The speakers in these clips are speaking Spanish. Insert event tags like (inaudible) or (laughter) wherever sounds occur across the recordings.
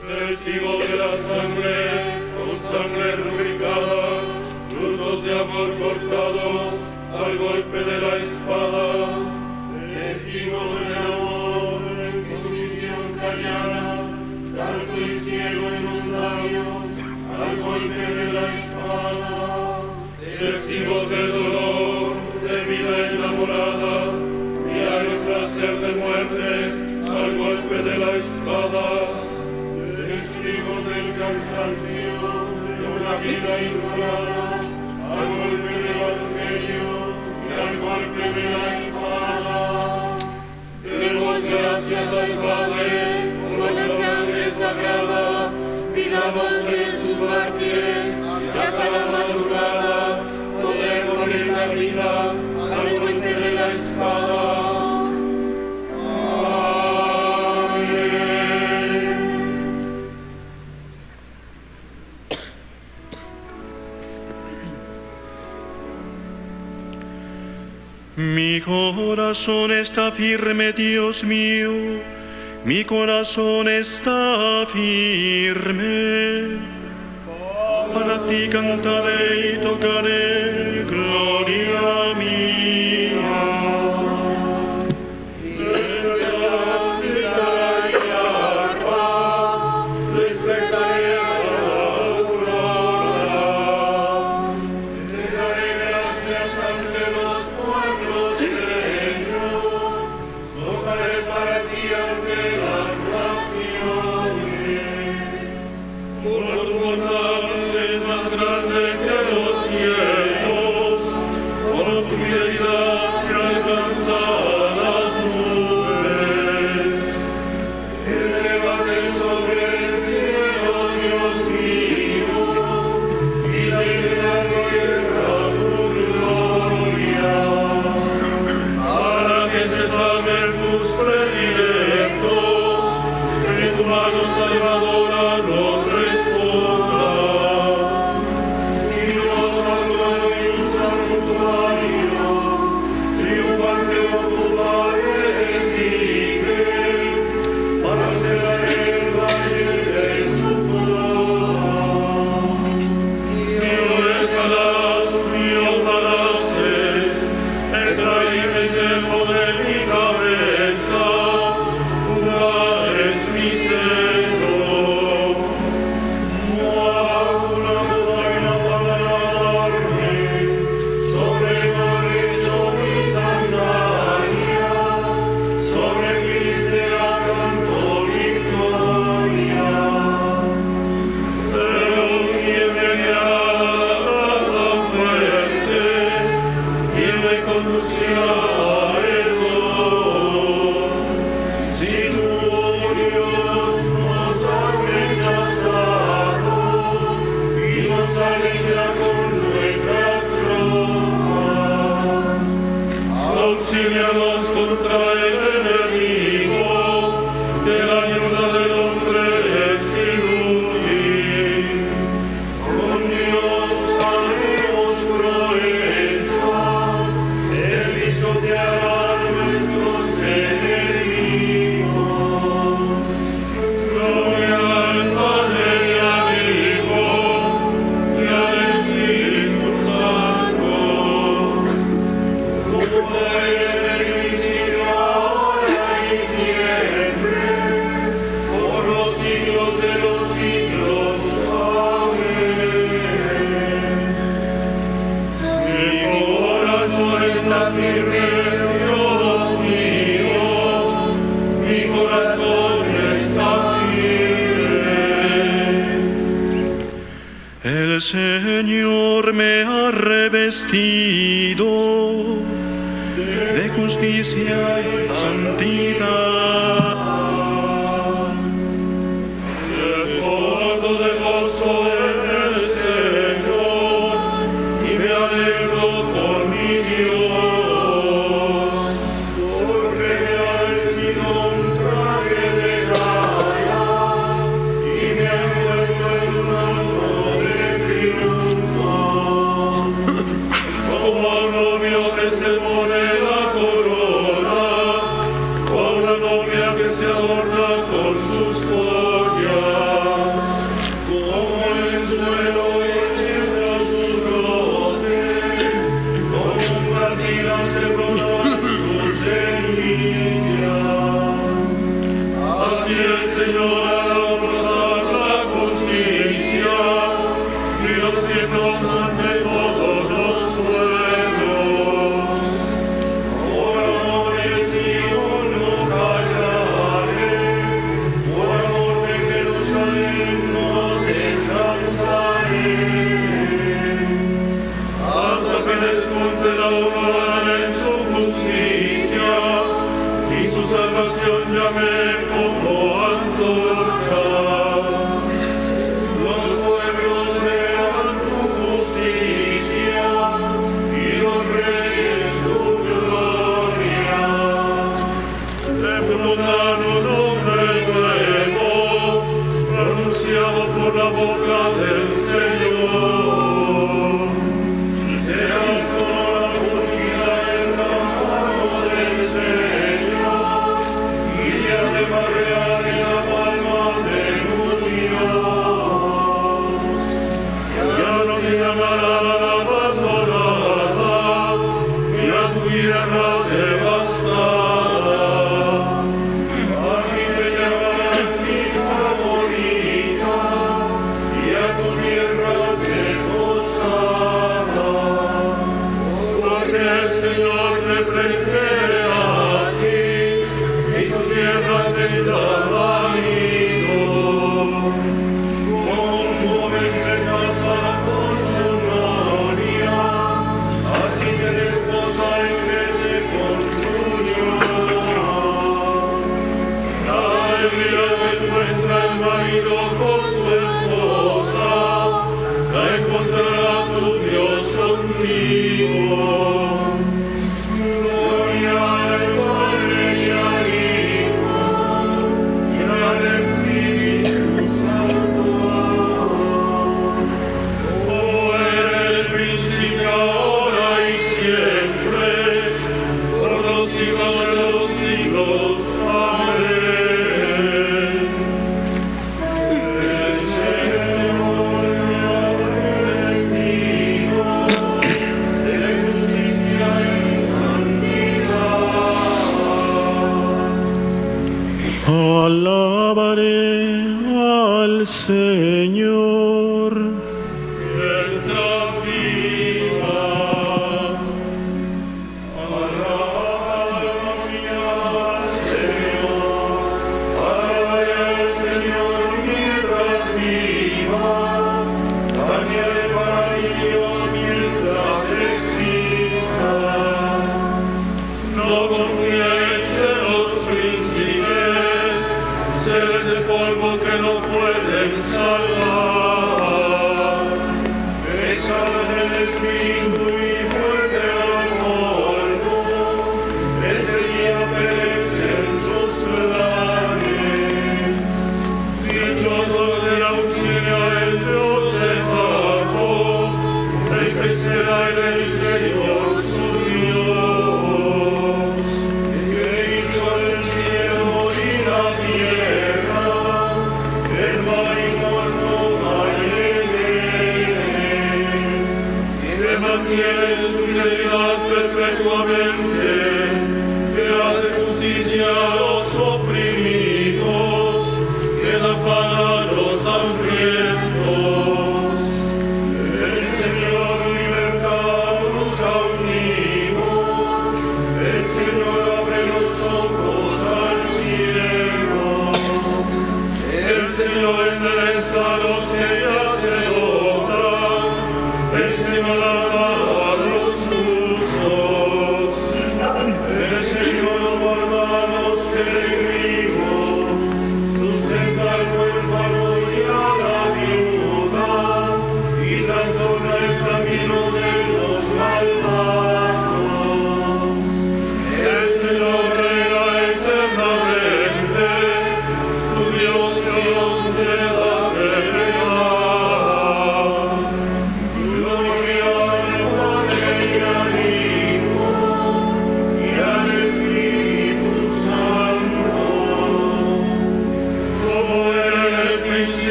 Testigo de la sangre, con sangre rubricada, frutos de amor cortados al golpe de la espada. Testigo del amor, en sumisión callada, canto y cielo en los labios, al golpe de la espada. Testigo del dolor, de vida enamorada, diario placer de muerte, al golpe de la espada de una vida ignorada, al golpe del evangelio y al golpe de la espada. Demos gracias al Padre por la sangre sagrada, pidamos en sus mártires a cada madrugada poder morir la vida al golpe de la espada. Mi corazón está firme, Dios mío, mi corazón está firme. Para ti cantaré y tocaré,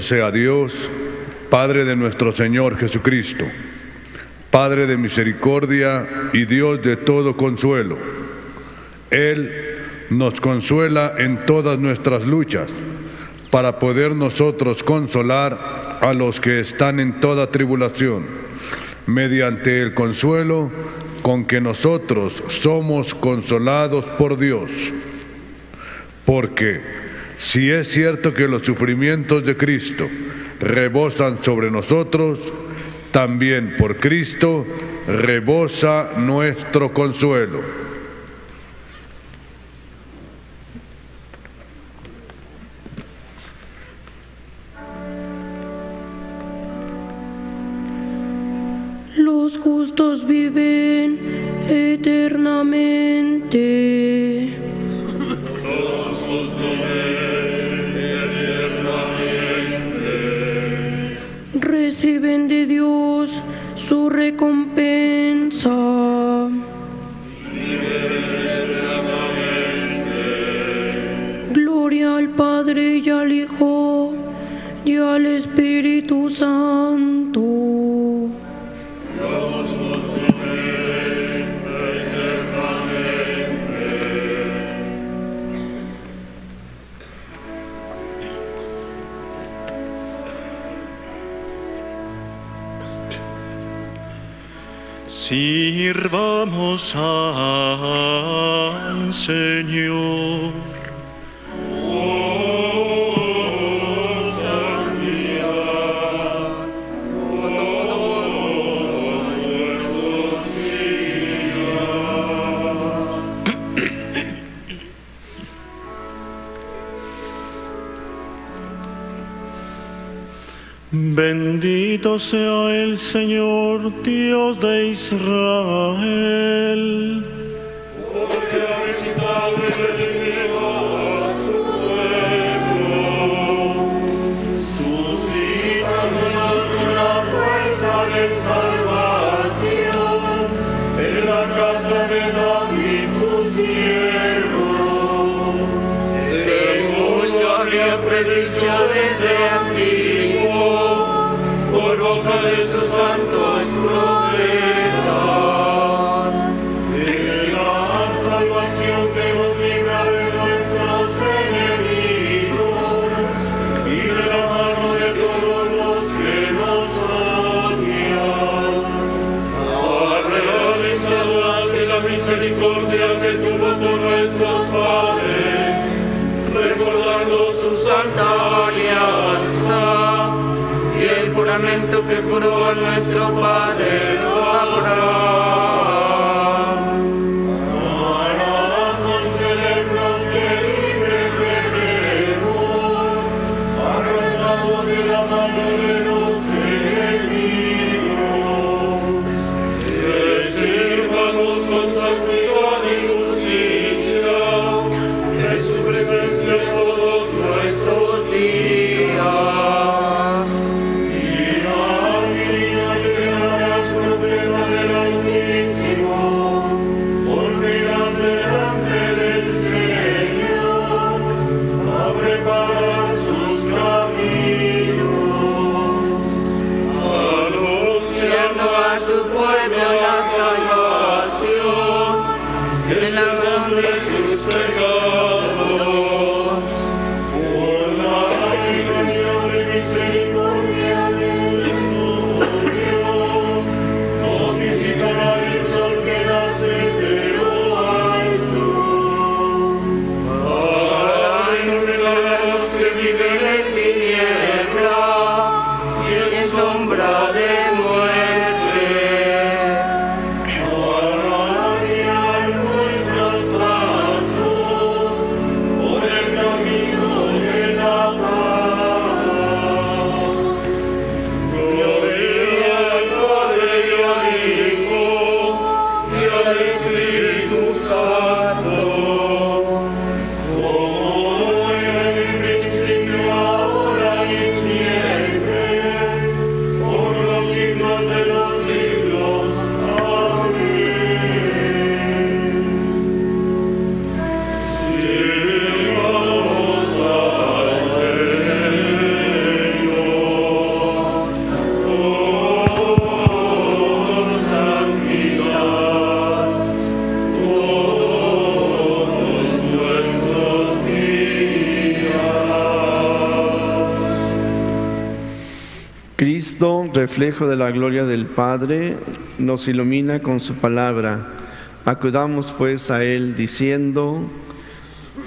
Sea Dios, Padre de nuestro Señor Jesucristo, Padre de misericordia y Dios de todo consuelo. Él nos consuela en todas nuestras luchas para poder nosotros consolar a los que están en toda tribulación, mediante el consuelo con que nosotros somos consolados por Dios. Porque si es cierto que los sufrimientos de Cristo rebosan sobre nosotros, también por Cristo rebosa nuestro consuelo. Reciben de Dios su recompensa. Gloria al Padre y al Hijo y al Espíritu Santo. Sirvamos al Señor. Bendito sea el Señor, Dios de Israel. Juramento que juró a nuestro padre Abraham. Jesus, bring reflejo de la gloria del Padre, nos ilumina con su palabra. Acudamos pues a Él diciendo,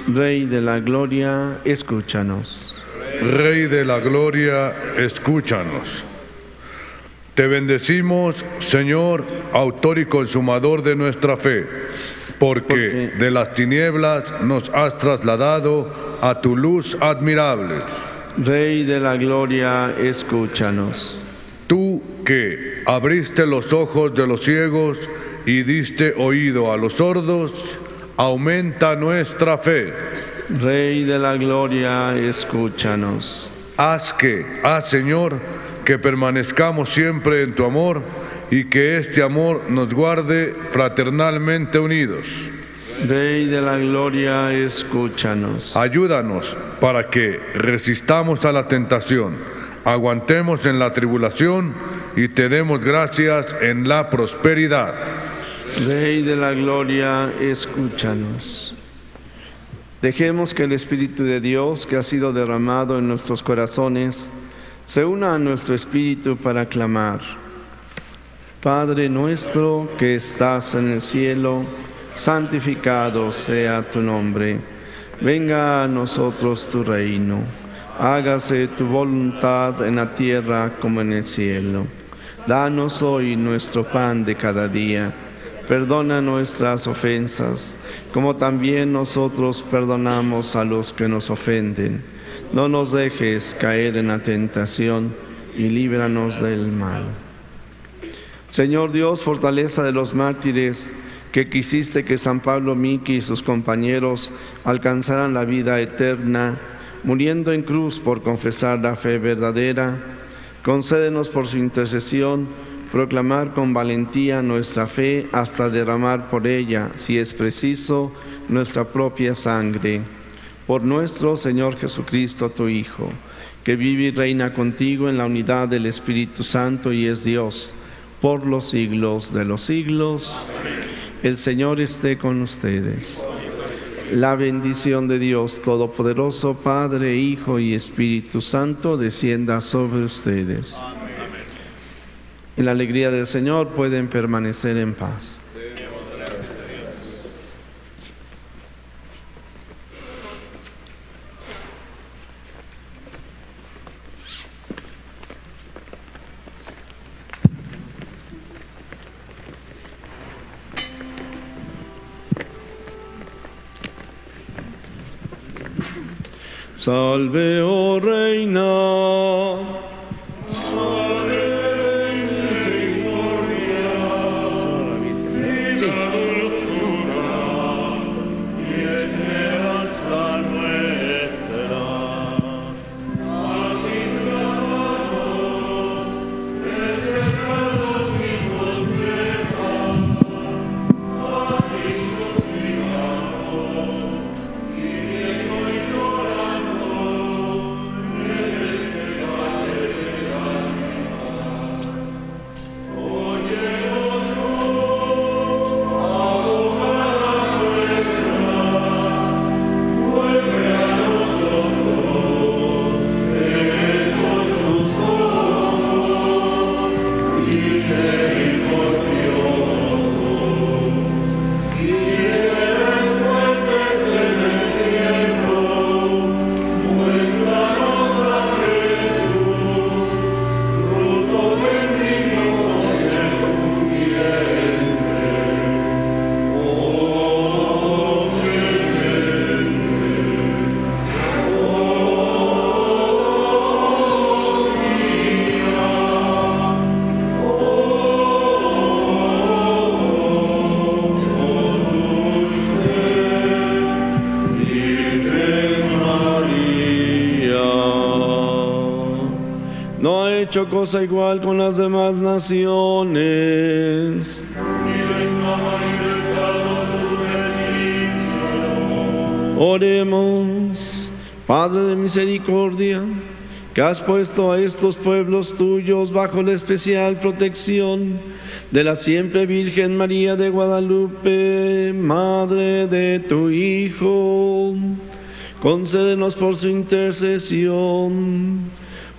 Rey de la gloria, escúchanos. Rey de la gloria, escúchanos. Te bendecimos, Señor, autor y consumador de nuestra fe, porque de las tinieblas nos has trasladado a tu luz admirable. Rey de la gloria, escúchanos. Tú que abriste los ojos de los ciegos y diste oído a los sordos, aumenta nuestra fe. Rey de la gloria, escúchanos. Haz que, haz Señor, que permanezcamos siempre en tu amor y que este amor nos guarde fraternalmente unidos. Rey de la gloria, escúchanos. Ayúdanos para que resistamos a la tentación, aguantemos en la tribulación y te demos gracias en la prosperidad. Rey de la gloria, escúchanos. Dejemos que el Espíritu de Dios que ha sido derramado en nuestros corazones se una a nuestro espíritu para clamar. Padre nuestro que estás en el cielo, santificado sea tu nombre. Venga a nosotros tu reino. Hágase tu voluntad en la tierra como en el cielo. Danos hoy nuestro pan de cada día Perdona nuestras ofensas, como también nosotros perdonamos a los que nos ofenden. No nos dejes caer en la tentación y líbranos del mal. Señor Dios, fortaleza de los mártires, que quisiste que San Pablo Miki y sus compañeros alcanzaran la vida eterna, muriendo en cruz por confesar la fe verdadera, concédenos por su intercesión proclamar con valentía nuestra fe hasta derramar por ella, si es preciso, nuestra propia sangre. Por nuestro Señor Jesucristo, tu Hijo, que vive y reina contigo en la unidad del Espíritu Santo y es Dios, por los siglos de los siglos. El Señor esté con ustedes. La bendición de Dios Todopoderoso, Padre, Hijo y Espíritu Santo, descienda sobre ustedes en la alegría del Señor pueden permanecer en paz. Salve, oh Reina. Cosa igual con las demás naciones. Oremos, Padre de misericordia, que has puesto a estos pueblos tuyos bajo la especial protección de la siempre Virgen María de Guadalupe, Madre de tu Hijo. Concédenos por su intercesión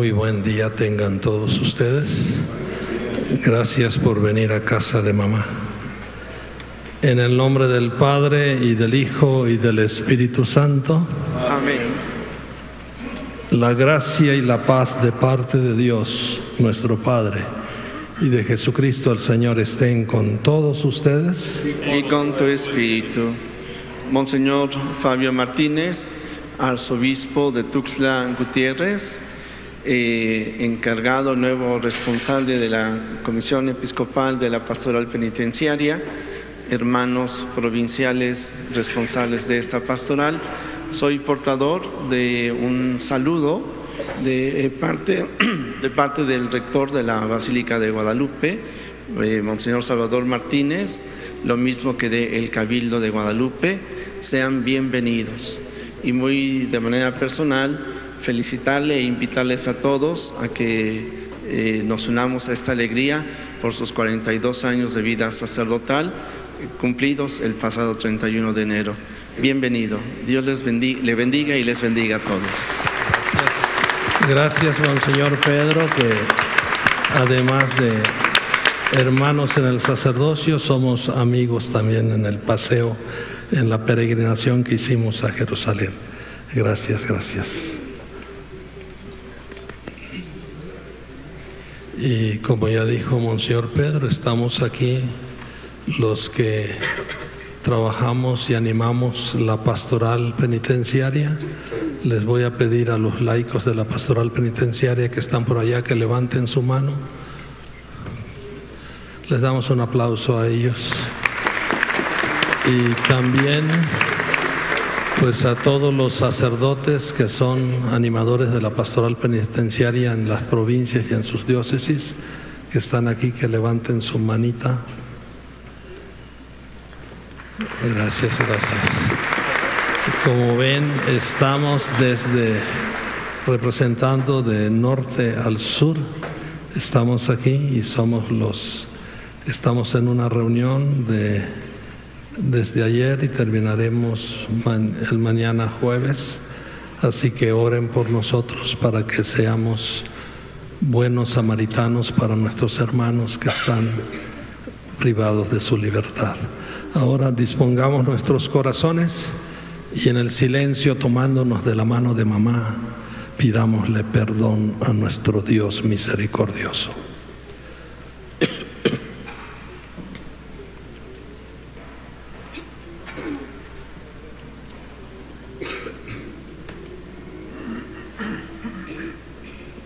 Muy buen día tengan todos ustedes. Gracias por venir a casa de mamá. En el nombre del Padre y del Hijo y del Espíritu Santo. Amén. La gracia y la paz de parte de Dios, nuestro Padre, y de Jesucristo el Señor estén con todos ustedes. Y con tu espíritu. Monseñor Fabio Martínez, arzobispo de Tuxtla Gutiérrez, eh, encargado nuevo responsable de la Comisión Episcopal de la Pastoral Penitenciaria, hermanos provinciales responsables de esta pastoral. Soy portador de un saludo de parte, (clears throat) de parte del rector de la Basílica de Guadalupe, eh, Monseñor Salvador Martínez, lo mismo que de el Cabildo de Guadalupe. Sean bienvenidos. Y muy de manera personal, felicitarle e invitarles a todos a que eh, nos unamos a esta alegría por sus 42 años de vida sacerdotal, eh, cumplidos el pasado 31 de enero. Bienvenido. Dios les bendiga, le bendiga y les bendiga a todos. Gracias, Monseñor Pedro, que además de hermanos en el sacerdocio, somos amigos también en el paseo, en la peregrinación que hicimos a Jerusalén. Gracias, gracias. Y como ya dijo Monseñor Pedro, estamos aquí los que trabajamos y animamos la pastoral penitenciaria. Les voy a pedir a los laicos de la pastoral penitenciaria que están por allá que levanten su mano. Les damos un aplauso a ellos. Y también pues a todos los sacerdotes que son animadores de la pastoral penitenciaria en las provincias y en sus diócesis, que están aquí, que levanten su manita. Gracias, gracias. Como ven, estamos desde representando de norte al sur. Estamos aquí y somos los, estamos en una reunión de desde ayer y terminaremos el mañana jueves. Así que oren por nosotros para que seamos buenos samaritanos para nuestros hermanos que están privados de su libertad. Ahora dispongamos nuestros corazones y en el silencio tomándonos de la mano de mamá, pidámosle perdón a nuestro Dios misericordioso.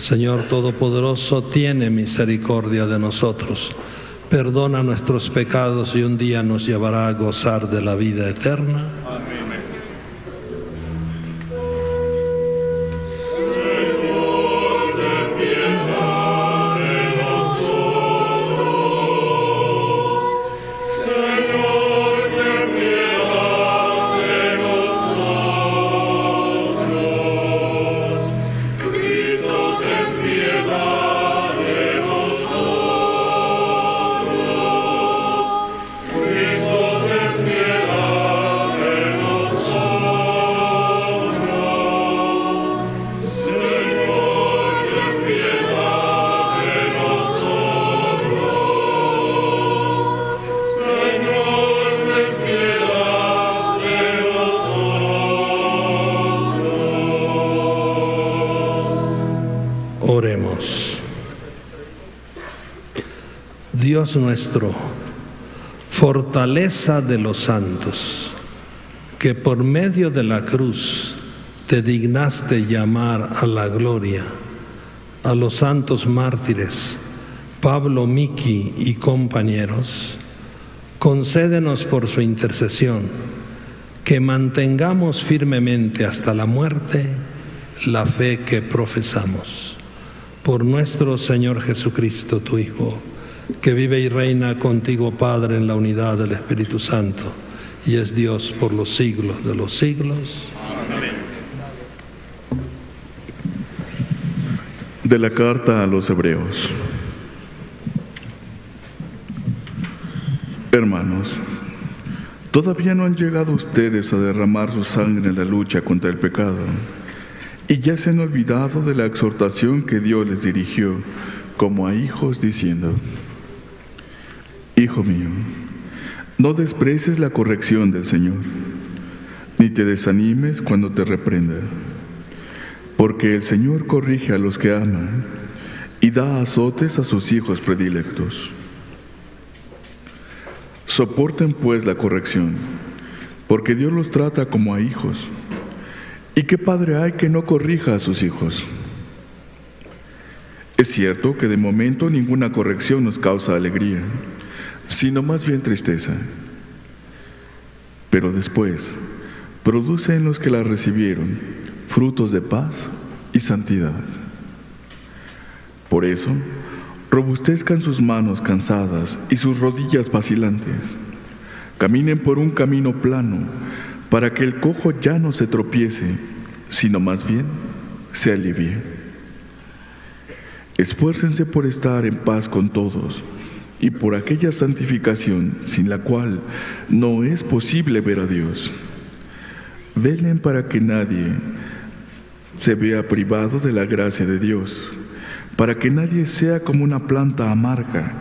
Señor Todopoderoso, tiene misericordia de nosotros, perdona nuestros pecados y un día nos llevará a gozar de la vida eterna. Nuestro, fortaleza de los santos, que por medio de la cruz te dignaste llamar a la gloria a los santos mártires, Pablo, Miki y compañeros, concédenos por su intercesión que mantengamos firmemente hasta la muerte la fe que profesamos. Por nuestro Señor Jesucristo, tu Hijo, que vive y reina contigo, Padre, en la unidad del Espíritu Santo, y es Dios por los siglos de los siglos. De la carta a los Hebreos. Hermanos, todavía no han llegado ustedes a derramar su sangre en la lucha contra el pecado y ya se han olvidado de la exhortación que Dios les dirigió como a hijos diciendo, Hijo mío, no desprecies la corrección del Señor, ni te desanimes cuando te reprenda, porque el Señor corrige a los que aman y da azotes a sus hijos predilectos. Soporten pues la corrección, porque Dios los trata como a hijos. ¿Y qué padre hay que no corrija a sus hijos? Es cierto que de momento ninguna corrección nos causa alegría, sino más bien tristeza. Pero después produce en los que la recibieron frutos de paz y santidad. Por eso, robustezcan sus manos cansadas y sus rodillas vacilantes. Caminen por un camino plano para que el cojo ya no se tropiece, sino más bien se alivie. Esfuércense por estar en paz con todos y por aquella santificación sin la cual no es posible ver a Dios. Velen para que nadie se vea privado de la gracia de Dios para que nadie sea como una planta amarga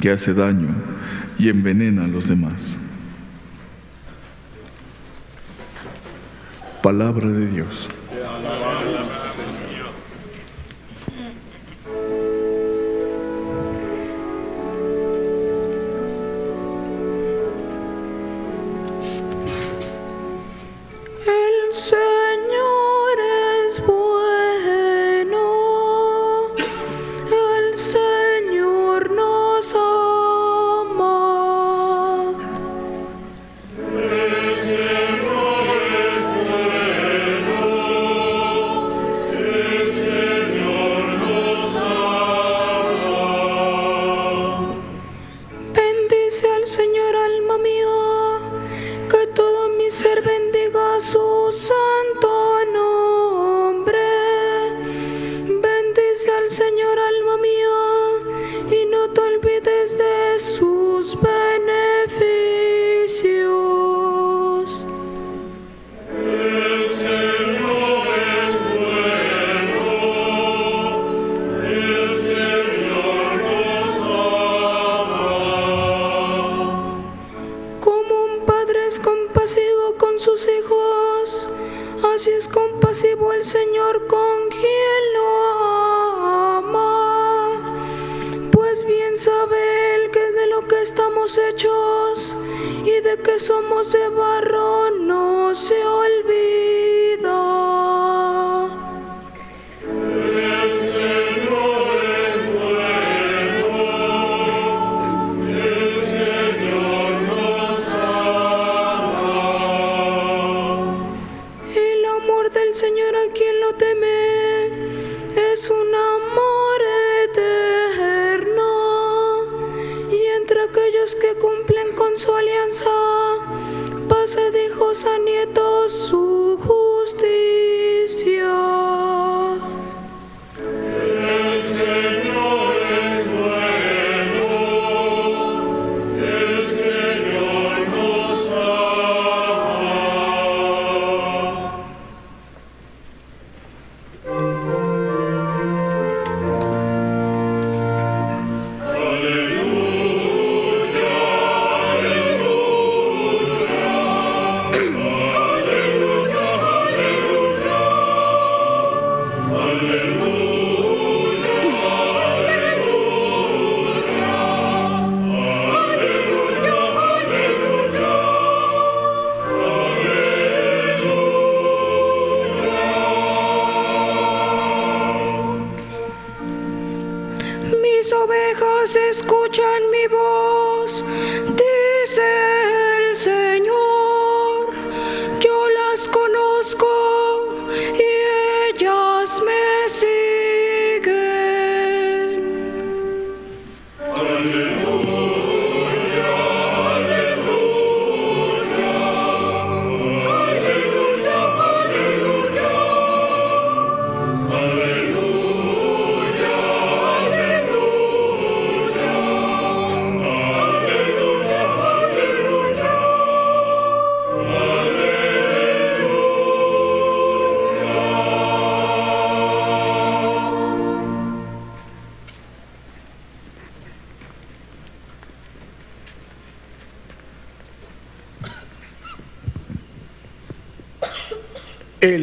que hace daño y envenena a los demás. Palabra de Dios.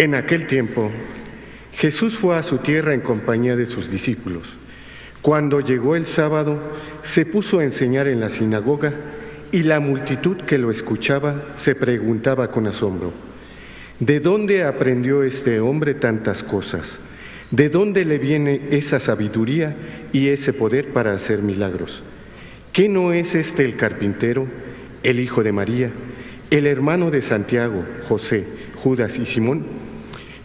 En aquel tiempo, Jesús fue a su tierra en compañía de sus discípulos. Cuando llegó el sábado, se puso a enseñar en la sinagoga y la multitud que lo escuchaba se preguntaba con asombro, ¿de dónde aprendió este hombre tantas cosas? ¿De dónde le viene esa sabiduría y ese poder para hacer milagros? ¿Qué no es este el carpintero, el hijo de María, el hermano de Santiago, José, Judas y Simón?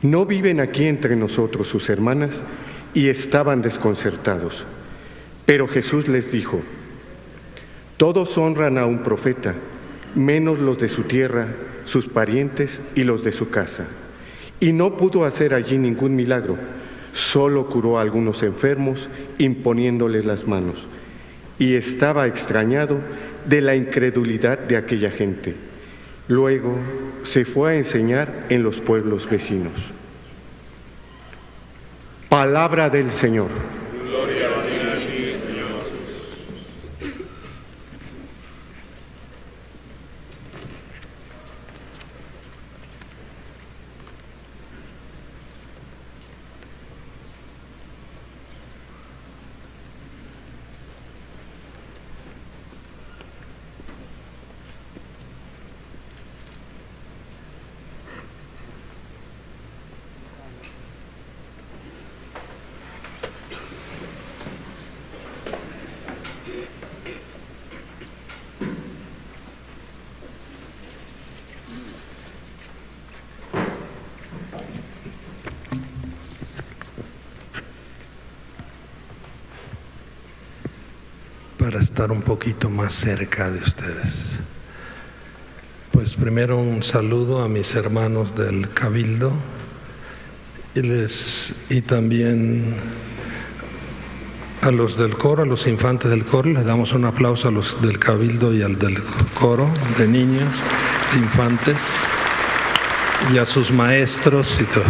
¿No viven aquí entre nosotros sus hermanas? Y estaban desconcertados. Pero Jesús les dijo, todos honran a un profeta, menos los de su tierra, sus parientes y los de su casa. Y no pudo hacer allí ningún milagro, solo curó a algunos enfermos imponiéndoles las manos. Y estaba extrañado de la incredulidad de aquella gente. Luego se fue a enseñar en los pueblos vecinos. Palabra del Señor. para estar un poquito más cerca de ustedes. Pues primero un saludo a mis hermanos del Cabildo y, les, y también a los del coro, a los infantes del coro. Les damos un aplauso a los del Cabildo y al del coro de niños, de infantes y a sus maestros y todo.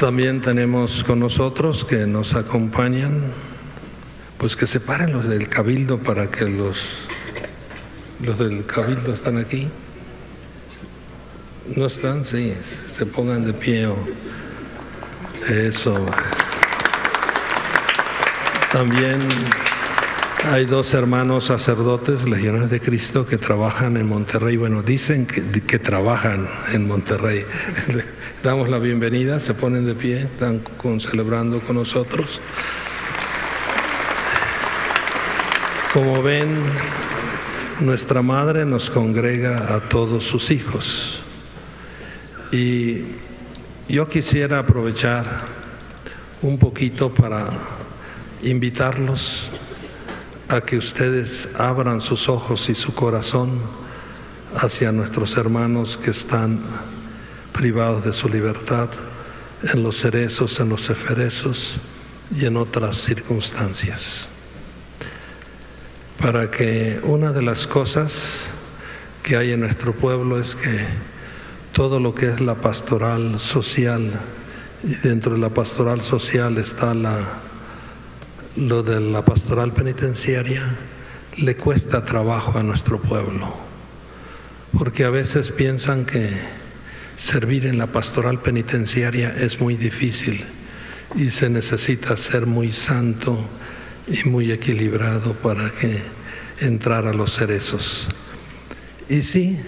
También tenemos con nosotros que nos acompañan pues que se paren los del cabildo para que los, los del cabildo están aquí. ¿No están? Sí, se pongan de pie. Eso. También hay dos hermanos sacerdotes, legionarios de Cristo, que trabajan en Monterrey. Bueno, dicen que, que trabajan en Monterrey. (laughs) Damos la bienvenida, se ponen de pie, están celebrando con nosotros. Como ven, nuestra madre nos congrega a todos sus hijos. Y yo quisiera aprovechar un poquito para invitarlos a que ustedes abran sus ojos y su corazón hacia nuestros hermanos que están privados de su libertad en los cerezos, en los eferezos y en otras circunstancias para que una de las cosas que hay en nuestro pueblo es que todo lo que es la pastoral social, y dentro de la pastoral social está la, lo de la pastoral penitenciaria, le cuesta trabajo a nuestro pueblo, porque a veces piensan que servir en la pastoral penitenciaria es muy difícil y se necesita ser muy santo y muy equilibrado para que entrara a los cerezos. Y sí,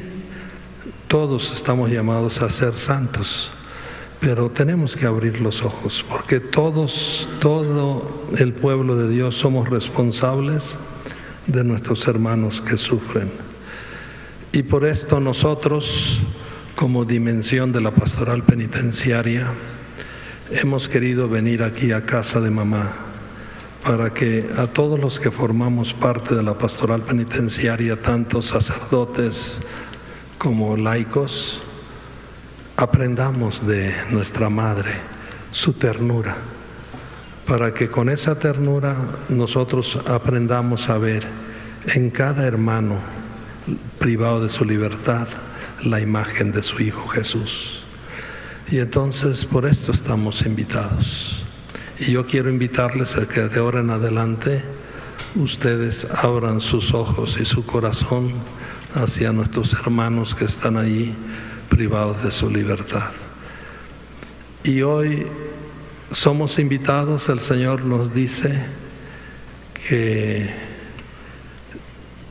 todos estamos llamados a ser santos, pero tenemos que abrir los ojos, porque todos, todo el pueblo de Dios somos responsables de nuestros hermanos que sufren. Y por esto nosotros, como dimensión de la pastoral penitenciaria, hemos querido venir aquí a casa de mamá para que a todos los que formamos parte de la pastoral penitenciaria, tanto sacerdotes como laicos, aprendamos de nuestra madre su ternura, para que con esa ternura nosotros aprendamos a ver en cada hermano privado de su libertad la imagen de su Hijo Jesús. Y entonces por esto estamos invitados. Y yo quiero invitarles a que de ahora en adelante ustedes abran sus ojos y su corazón hacia nuestros hermanos que están allí privados de su libertad. Y hoy somos invitados, el Señor nos dice que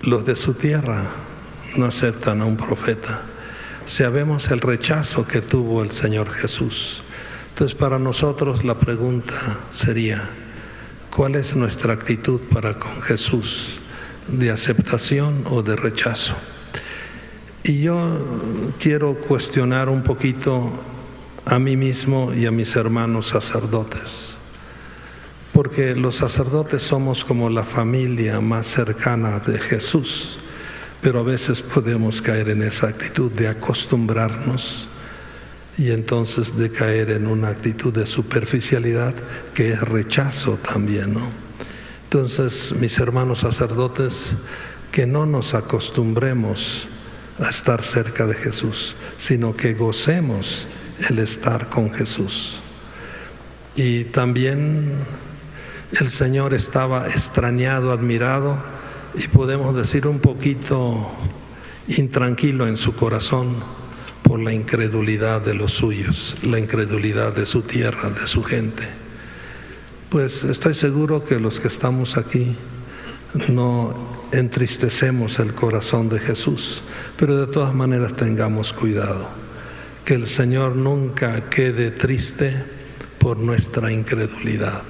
los de su tierra no aceptan a un profeta. Sabemos el rechazo que tuvo el Señor Jesús. Entonces para nosotros la pregunta sería, ¿cuál es nuestra actitud para con Jesús? ¿De aceptación o de rechazo? Y yo quiero cuestionar un poquito a mí mismo y a mis hermanos sacerdotes, porque los sacerdotes somos como la familia más cercana de Jesús, pero a veces podemos caer en esa actitud de acostumbrarnos y entonces de caer en una actitud de superficialidad que es rechazo también, ¿no? Entonces, mis hermanos sacerdotes, que no nos acostumbremos a estar cerca de Jesús, sino que gocemos el estar con Jesús. Y también el Señor estaba extrañado, admirado y podemos decir un poquito intranquilo en su corazón por la incredulidad de los suyos, la incredulidad de su tierra, de su gente. Pues estoy seguro que los que estamos aquí no entristecemos el corazón de Jesús, pero de todas maneras tengamos cuidado, que el Señor nunca quede triste por nuestra incredulidad.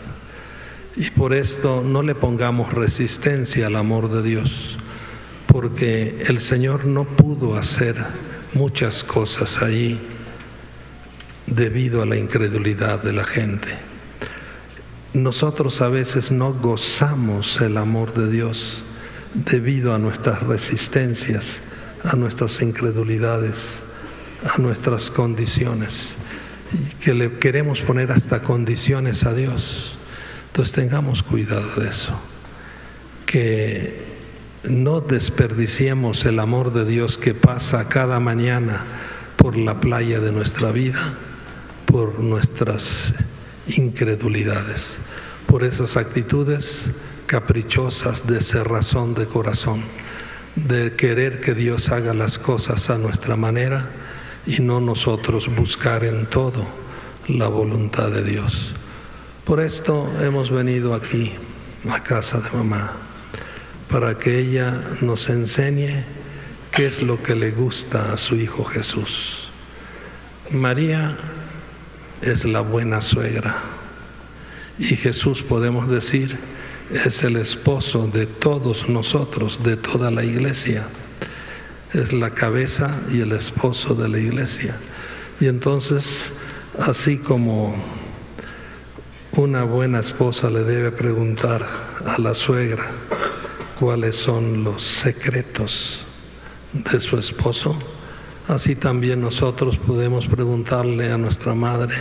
Y por esto no le pongamos resistencia al amor de Dios, porque el Señor no pudo hacer muchas cosas ahí debido a la incredulidad de la gente. Nosotros a veces no gozamos el amor de Dios debido a nuestras resistencias, a nuestras incredulidades, a nuestras condiciones, que le queremos poner hasta condiciones a Dios. Entonces tengamos cuidado de eso, que no desperdiciemos el amor de Dios que pasa cada mañana por la playa de nuestra vida, por nuestras incredulidades, por esas actitudes caprichosas de cerrazón de corazón, de querer que Dios haga las cosas a nuestra manera y no nosotros buscar en todo la voluntad de Dios. Por esto hemos venido aquí, a casa de mamá, para que ella nos enseñe qué es lo que le gusta a su Hijo Jesús. María es la buena suegra. Y Jesús, podemos decir, es el esposo de todos nosotros, de toda la iglesia. Es la cabeza y el esposo de la iglesia. Y entonces, así como una buena esposa le debe preguntar a la suegra cuáles son los secretos de su esposo, Así también nosotros podemos preguntarle a nuestra madre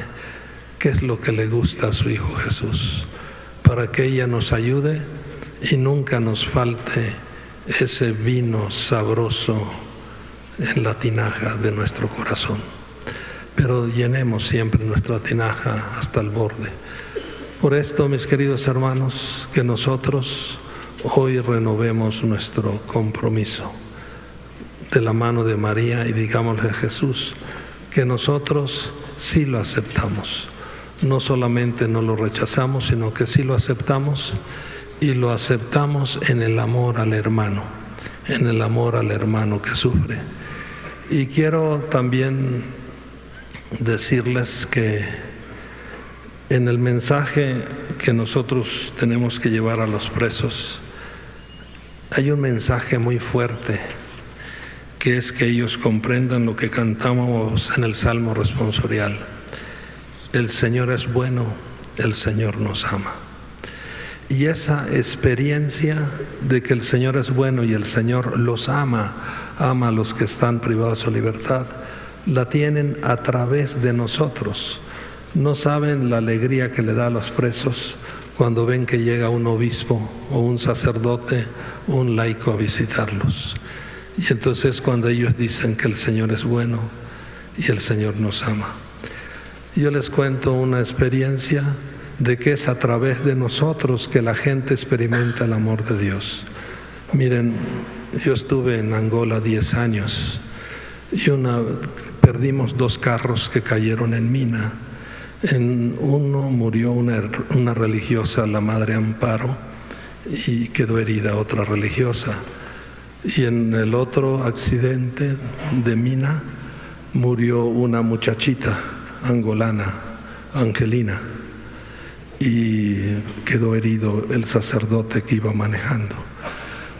qué es lo que le gusta a su Hijo Jesús, para que ella nos ayude y nunca nos falte ese vino sabroso en la tinaja de nuestro corazón. Pero llenemos siempre nuestra tinaja hasta el borde. Por esto, mis queridos hermanos, que nosotros hoy renovemos nuestro compromiso de la mano de María y digámosle a Jesús que nosotros sí lo aceptamos. No solamente no lo rechazamos, sino que sí lo aceptamos y lo aceptamos en el amor al hermano, en el amor al hermano que sufre. Y quiero también decirles que en el mensaje que nosotros tenemos que llevar a los presos, hay un mensaje muy fuerte que es que ellos comprendan lo que cantamos en el Salmo responsorial. El Señor es bueno, el Señor nos ama. Y esa experiencia de que el Señor es bueno y el Señor los ama, ama a los que están privados de su libertad, la tienen a través de nosotros. No saben la alegría que le da a los presos cuando ven que llega un obispo o un sacerdote, un laico a visitarlos. Y entonces cuando ellos dicen que el Señor es bueno y el Señor nos ama. Yo les cuento una experiencia de que es a través de nosotros que la gente experimenta el amor de Dios. Miren, yo estuve en Angola 10 años y una, perdimos dos carros que cayeron en mina. En uno murió una, religiosa, la Madre Amparo, y quedó herida otra religiosa. Y en el otro accidente de mina murió una muchachita angolana, Angelina y quedó herido el sacerdote que iba manejando.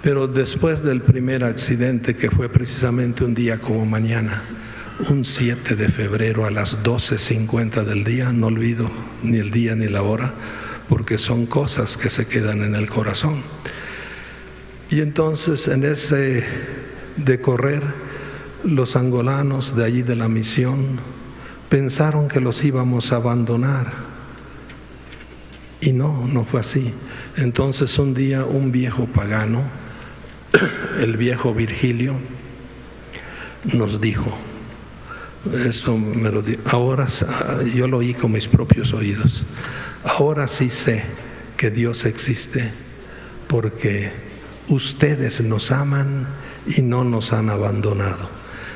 Pero después del primer accidente, que fue precisamente un día como mañana, un 7 de febrero a las 12.50 del día, no olvido ni el día ni la hora, porque son cosas que se quedan en el corazón. Y entonces en ese decorrer, los angolanos de allí de la misión pensaron que los íbamos a abandonar y no, no fue así. Entonces un día un viejo pagano, (clears throat) el viejo Virgilio, nos dijo, esto me lo ahora yo lo oí con mis propios oídos, ahora sí sé que Dios existe porque ustedes nos aman y no nos han abandonado.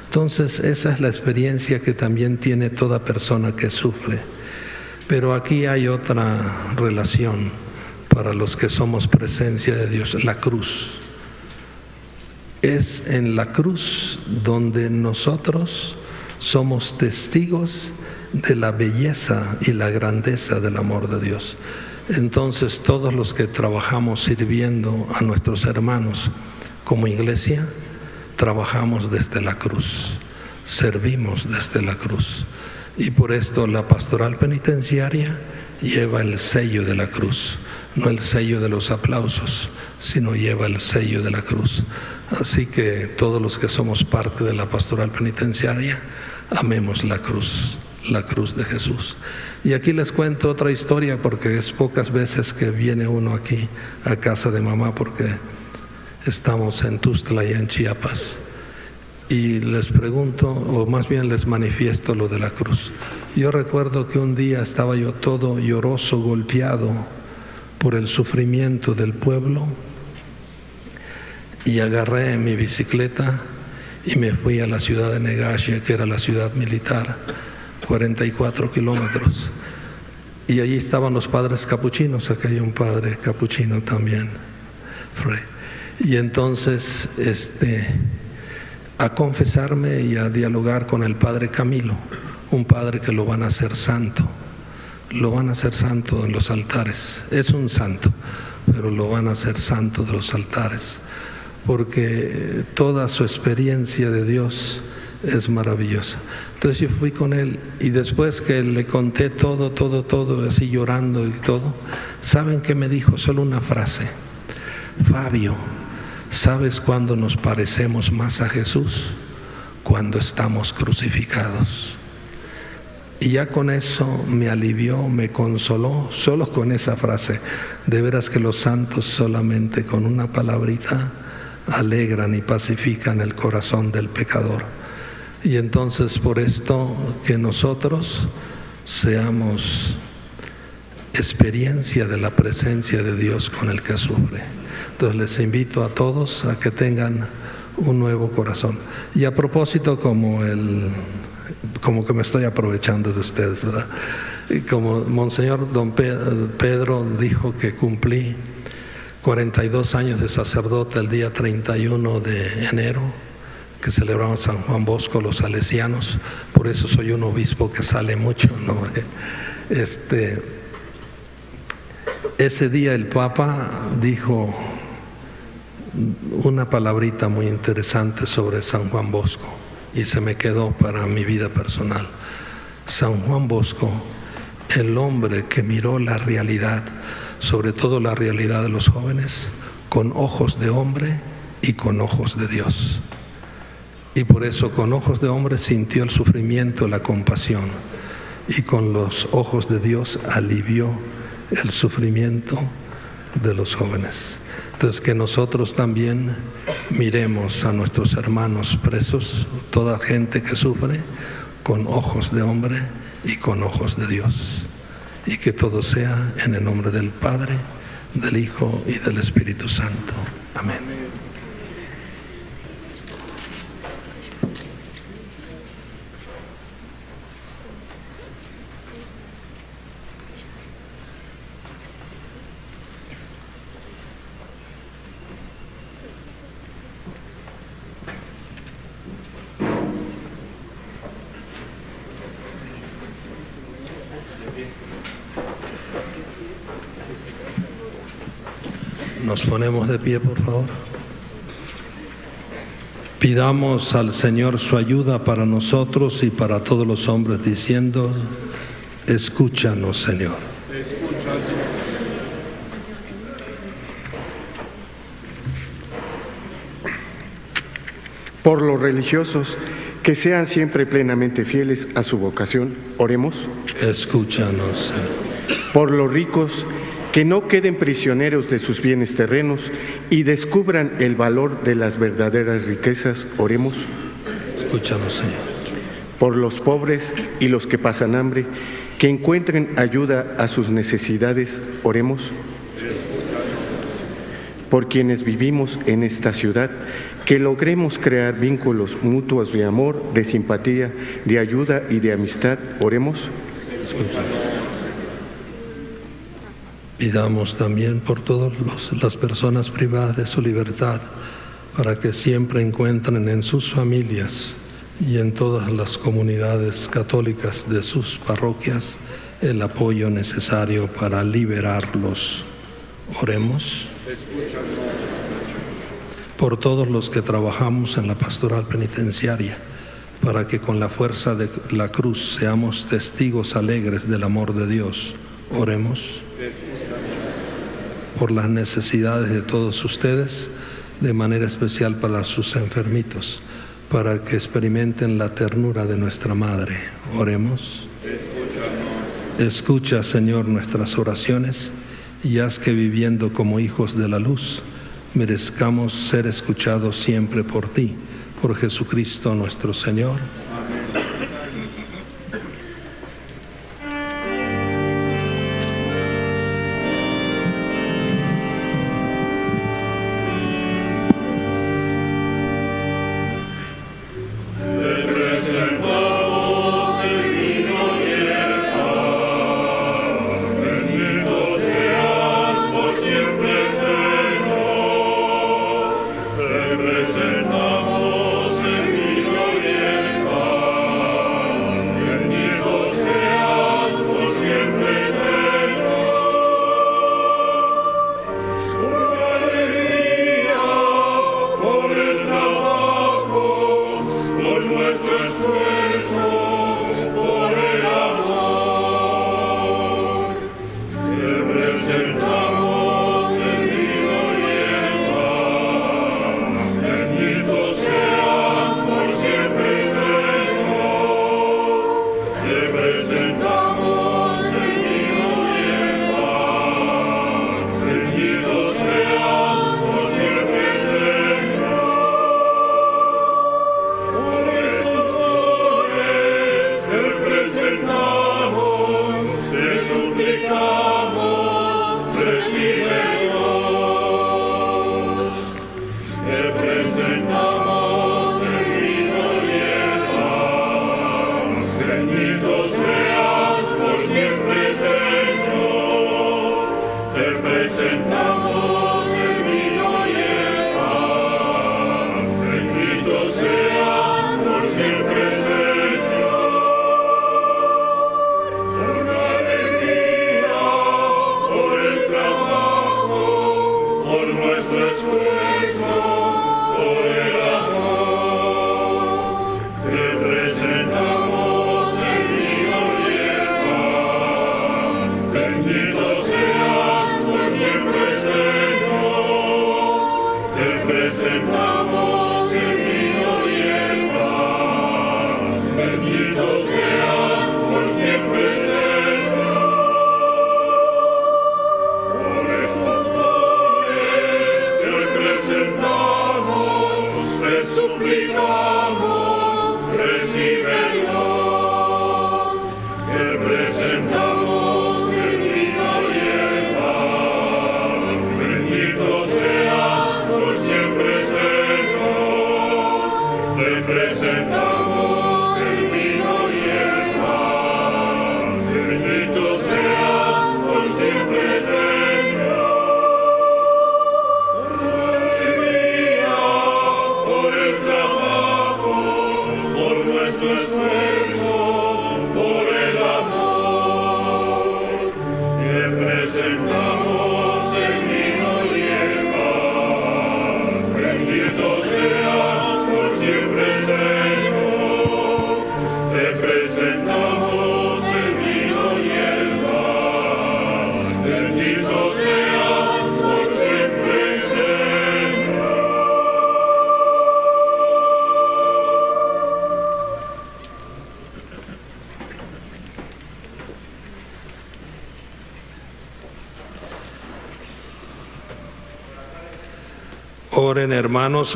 Entonces esa es la experiencia que también tiene toda persona que sufre pero aquí hay otra relación para los que somos presencia de Dios, la cruz. Es en la cruz donde nosotros somos testigos de la belleza y la grandeza del amor de Dios. Entonces todos los que trabajamos sirviendo a nuestros hermanos como iglesia, trabajamos desde la cruz, servimos desde la cruz. Y por esto la pastoral penitenciaria lleva el sello de la cruz, no el sello de los aplausos, sino lleva el sello de la cruz. Así que todos los que somos parte de la pastoral penitenciaria, amemos la cruz, la cruz de Jesús. Y aquí les cuento otra historia porque es pocas veces que viene uno aquí a casa de mamá porque estamos en Tustla y en Chiapas y les pregunto, o más bien les manifiesto lo de la cruz. Yo recuerdo que un día estaba yo todo lloroso, golpeado por el sufrimiento del pueblo y agarré mi bicicleta y me fui a la ciudad de Negashi, que era la ciudad militar, 44 kilómetros. Y allí estaban los padres capuchinos, aquí hay un padre capuchino también, Y entonces, este, a confesarme y a dialogar con el Padre Camilo, un Padre que lo van a hacer santo, lo van a hacer santo en los altares, es un santo, pero lo van a hacer santo de los altares, porque toda su experiencia de Dios es maravillosa. Entonces yo fui con él y después que le conté todo, todo, todo, así llorando y todo, ¿saben qué me dijo? Solo una frase, Fabio, ¿Sabes cuándo nos parecemos más a Jesús? Cuando estamos crucificados. Y ya con eso me alivió, me consoló, solo con esa frase. De veras que los santos solamente con una palabrita alegran y pacifican el corazón del pecador. Y entonces por esto que nosotros seamos experiencia de la presencia de Dios con el que sufre. Entonces les invito a todos a que tengan un nuevo corazón. Y a propósito, como el como que me estoy aprovechando de ustedes, ¿verdad? Como Monseñor Don Pedro dijo que cumplí 42 años de sacerdote el día 31 de enero, que celebramos San Juan Bosco los salesianos, por eso soy un obispo que sale mucho, ¿no? (laughs) Este, ese día el Papa dijo una palabrita muy interesante sobre San Juan Bosco y se me quedó para mi vida personal. San Juan Bosco, el hombre que miró la realidad, sobre todo la realidad de los jóvenes, con ojos de hombre y con ojos de Dios. y por eso con ojos de hombre sintió el sufrimiento, la compasión, y con los ojos de Dios alivió el sufrimiento de los jóvenes. Entonces que nosotros también miremos a nuestros hermanos presos, toda gente que sufre, con ojos de hombre y con ojos de Dios. Y que todo sea en el nombre del Padre, del Hijo y del Espíritu Santo. Amén. Nos ponemos de pie, por favor. Pidamos al Señor su ayuda para nosotros y para todos los hombres, diciendo, escúchanos, Señor. Por los religiosos, que sean siempre plenamente fieles a su vocación, oremos. Escúchanos, Señor. Por los ricos, que no queden prisioneros de sus bienes terrenos y descubran el valor de las verdaderas riquezas, oremos. Escúchanos, Señor. Por los pobres y los que pasan hambre, que encuentren ayuda a sus necesidades, oremos. Por quienes vivimos en esta ciudad, que logremos crear vínculos mutuos de amor, de simpatía, de ayuda y de amistad, oremos. Pidamos también por todas las personas privadas de su libertad, para que siempre encuentren en sus familias y en todas las comunidades católicas de sus parroquias el apoyo necesario para liberarlos. Oremos. Por todos los que trabajamos en la pastoral penitenciaria, para que con la fuerza de la cruz seamos testigos alegres del amor de Dios. Oremos por las necesidades de todos ustedes, de manera especial para sus enfermitos, para que experimenten la ternura de nuestra Madre. Oremos. Escucha, Señor, nuestras oraciones y haz que viviendo como hijos de la luz, merezcamos ser escuchados siempre por ti, por Jesucristo nuestro Señor.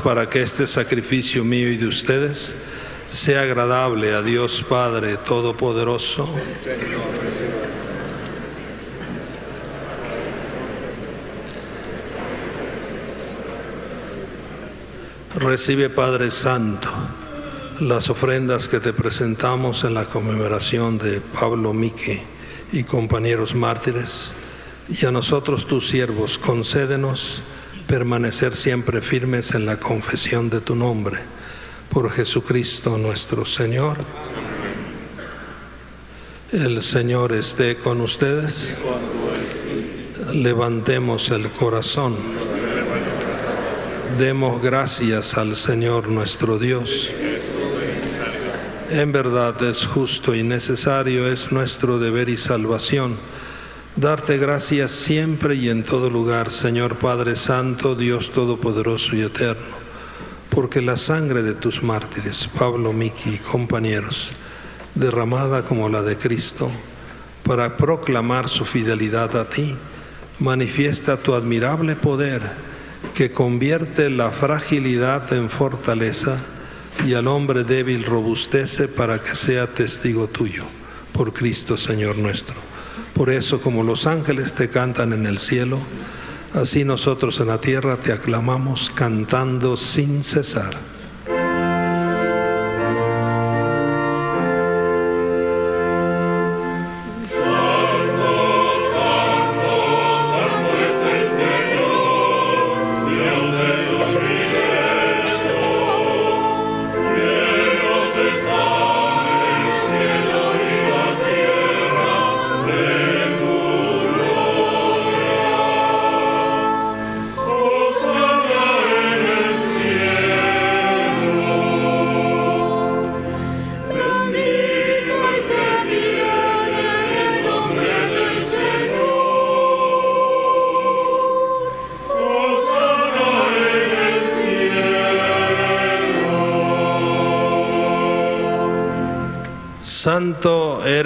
Para que este sacrificio mío y de ustedes sea agradable a Dios Padre Todopoderoso. Recibe Padre Santo las ofrendas que te presentamos en la conmemoración de Pablo Mique y compañeros mártires, y a nosotros tus siervos concédenos permanecer siempre firmes en la confesión de tu nombre. Por Jesucristo nuestro Señor. El Señor esté con ustedes. Levantemos el corazón. Demos gracias al Señor nuestro Dios. En verdad es justo y necesario, es nuestro deber y salvación. Darte gracias siempre y en todo lugar, Señor Padre Santo, Dios Todopoderoso y Eterno, porque la sangre de tus mártires, Pablo, Miki y compañeros, derramada como la de Cristo, para proclamar su fidelidad a ti, manifiesta tu admirable poder que convierte la fragilidad en fortaleza y al hombre débil robustece para que sea testigo tuyo, por Cristo Señor nuestro. Por eso, como los ángeles te cantan en el cielo, así nosotros en la tierra te aclamamos cantando sin cesar.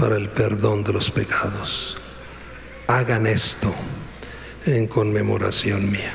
para el perdón de los pecados. Hagan esto en conmemoración mía.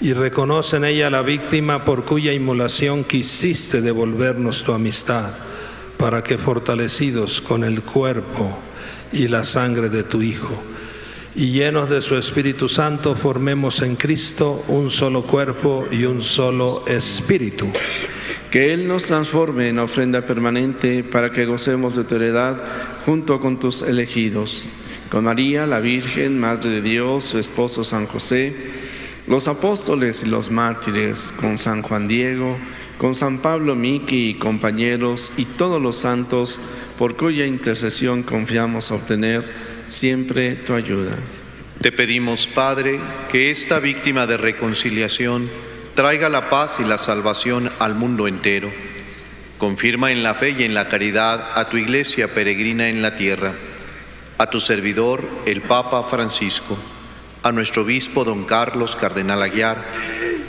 y reconoce en ella la víctima por cuya inmolación quisiste devolvernos tu amistad, para que fortalecidos con el cuerpo y la sangre de tu Hijo, y llenos de su Espíritu Santo, formemos en Cristo un solo cuerpo y un solo espíritu. Que Él nos transforme en ofrenda permanente para que gocemos de tu heredad junto con tus elegidos. Con María, la Virgen, Madre de Dios, su esposo San José, los apóstoles y los mártires, con San Juan Diego, con San Pablo Miki y compañeros y todos los santos, por cuya intercesión confiamos obtener siempre tu ayuda. Te pedimos, Padre, que esta víctima de reconciliación traiga la paz y la salvación al mundo entero. Confirma en la fe y en la caridad a tu iglesia peregrina en la tierra, a tu servidor, el Papa Francisco, a nuestro obispo don Carlos Cardenal Aguiar,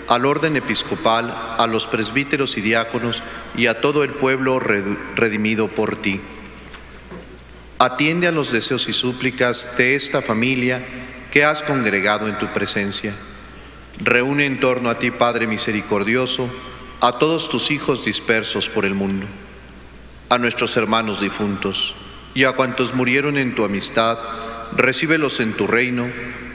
al orden episcopal, a los presbíteros y diáconos y a todo el pueblo redimido por ti. Atiende a los deseos y súplicas de esta familia que has congregado en tu presencia. Reúne en torno a ti, Padre misericordioso, a todos tus hijos dispersos por el mundo, a nuestros hermanos difuntos y a cuantos murieron en tu amistad, recíbelos en tu reino,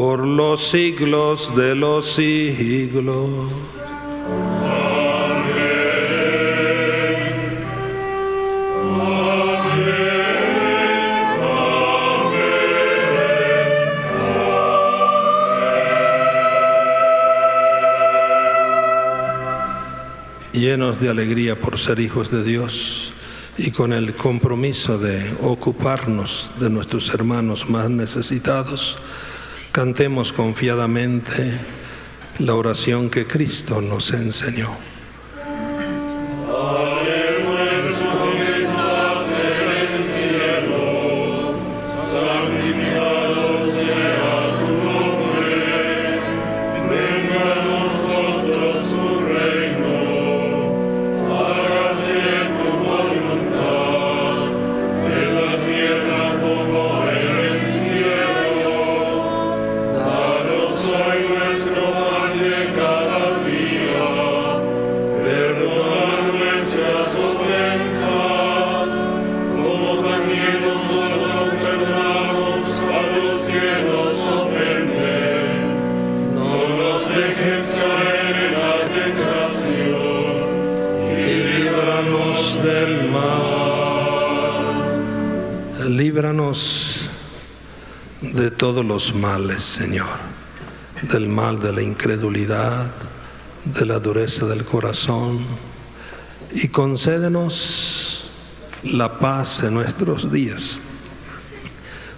por los siglos de los siglos. llenos de alegría por ser hijos de Dios y con el compromiso de ocuparnos de nuestros hermanos más necesitados, cantemos confiadamente la oración que Cristo nos enseñó. Todos los males, Señor, del mal de la incredulidad, de la dureza del corazón, y concédenos la paz en nuestros días,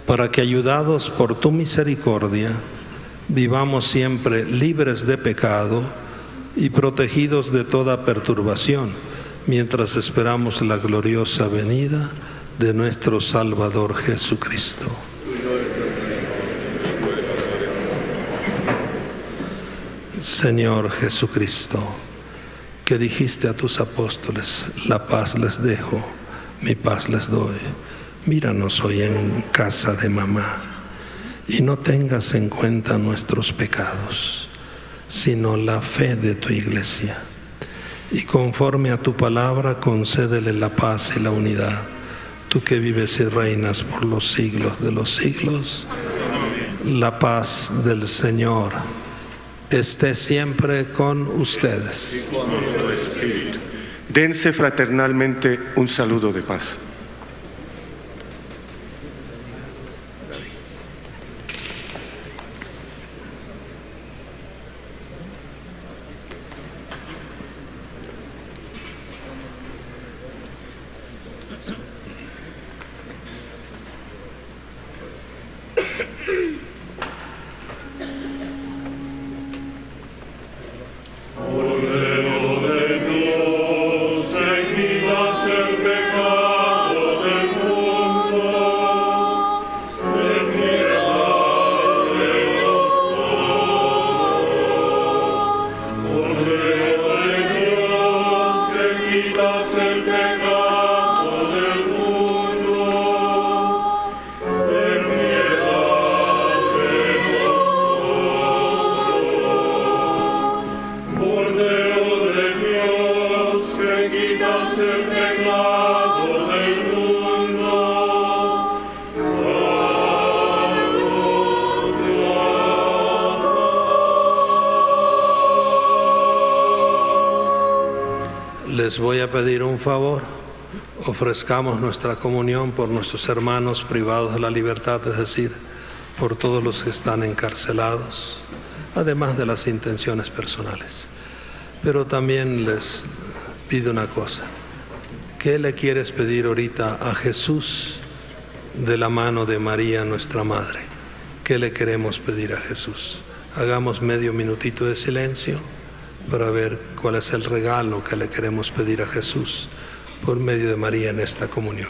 para que ayudados por tu misericordia, vivamos siempre libres de pecado y protegidos de toda perturbación, mientras esperamos la gloriosa venida de nuestro Salvador Jesucristo. Señor Jesucristo, que dijiste a tus apóstoles, la paz les dejo, mi paz les doy. Míranos hoy en casa de mamá y no tengas en cuenta nuestros pecados, sino la fe de tu iglesia. Y conforme a tu palabra, concédele la paz y la unidad, tú que vives y reinas por los siglos de los siglos. La paz del Señor esté siempre con ustedes. Dense fraternalmente un saludo de paz. Voy a pedir un favor. Ofrezcamos nuestra comunión por nuestros hermanos privados de la libertad, es decir, por todos los que están encarcelados, además de las intenciones personales. Pero también les pido una cosa. ¿Qué le quieres pedir ahorita a Jesús de la mano de María, nuestra Madre? ¿Qué le queremos pedir a Jesús? Hagamos medio minutito de silencio para ver cuál es el regalo que le queremos pedir a Jesús por medio de María en esta comunión.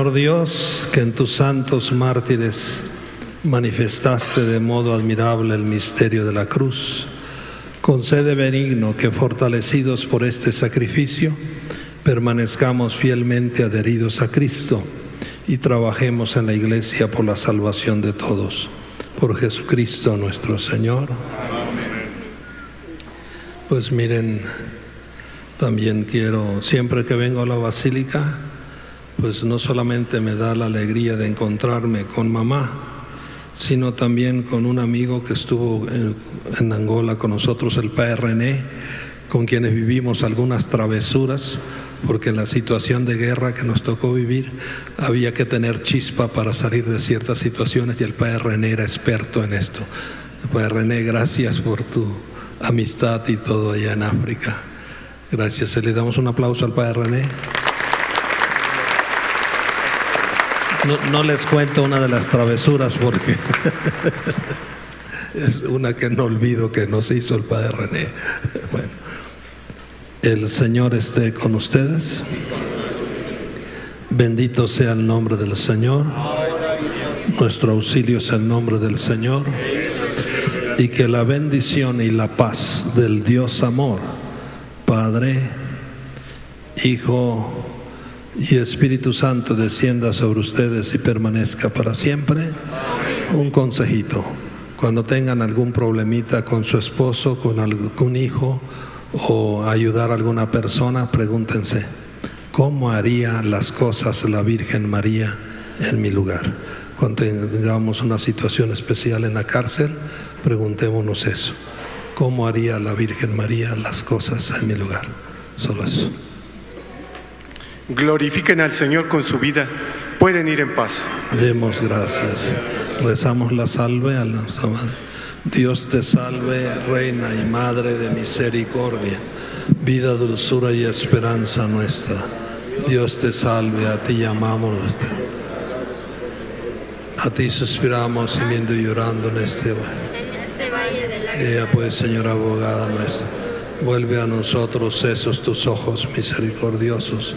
Señor Dios, que en tus santos mártires manifestaste de modo admirable el misterio de la cruz, concede benigno que fortalecidos por este sacrificio, permanezcamos fielmente adheridos a Cristo y trabajemos en la Iglesia por la salvación de todos. Por Jesucristo nuestro Señor. Pues miren, también quiero, siempre que vengo a la basílica, pues no solamente me da la alegría de encontrarme con mamá, sino también con un amigo que estuvo en, Angola con nosotros, el padre René, con quienes vivimos algunas travesuras, porque en la situación de guerra que nos tocó vivir había que tener chispa para salir de ciertas situaciones y el padre René era experto en esto. René, gracias por tu amistad y todo allá en África. Gracias. Le damos un aplauso al padre René. No, les cuento una de las travesuras porque (laughs) es una que no olvido que nos hizo el padre René. Bueno, el Señor esté con ustedes. Bendito sea el nombre del Señor. Nuestro auxilio es el nombre del Señor. Y que la bendición y la paz del Dios amor, Padre, Hijo y Espíritu Santo descienda sobre ustedes y permanezca para siempre. Un consejito, cuando tengan algún problemita con su esposo, con algún hijo o ayudar a alguna persona, pregúntense, ¿cómo haría las cosas la Virgen María en mi lugar? Cuando tengamos una situación especial en la cárcel, preguntémonos eso. ¿Cómo haría la Virgen María las cosas en mi lugar? Solo eso. Glorifiquen al Señor con su vida. Pueden ir en paz. Demos gracias. Rezamos la salve a nuestra Madre. Dios te salve, Reina y Madre de misericordia, vida, dulzura y esperanza nuestra. Dios te salve, a ti llamamos. A ti suspiramos, gimiendo y llorando en este valle. En este valle de Ella lágrimas, pues, Señora abogada nuestra, Vuelve a nosotros esos tus ojos misericordiosos.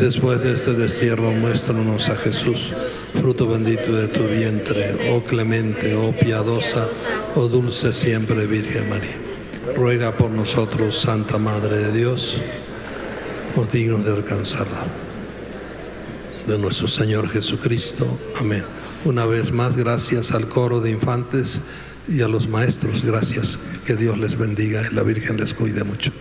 Después de este destierro, muéstranos a Jesús, fruto bendito de tu vientre, oh clemente, oh piadosa, oh dulce siempre Virgen María. Ruega por nosotros, Santa Madre de Dios, oh dignos de alcanzarla. De nuestro Señor Jesucristo. Amén. Una vez más, gracias al coro de infantes y a los maestros, gracias. Que Dios les bendiga y la Virgen les cuide mucho.